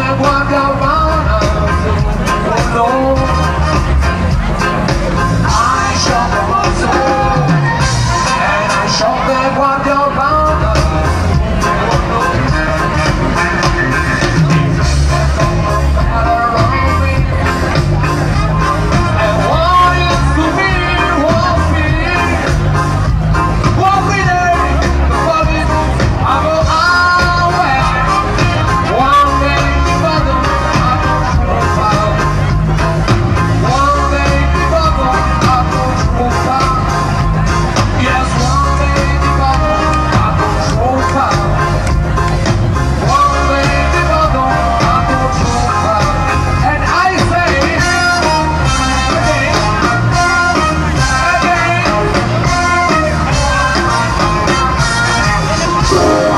Walk out. Jesus!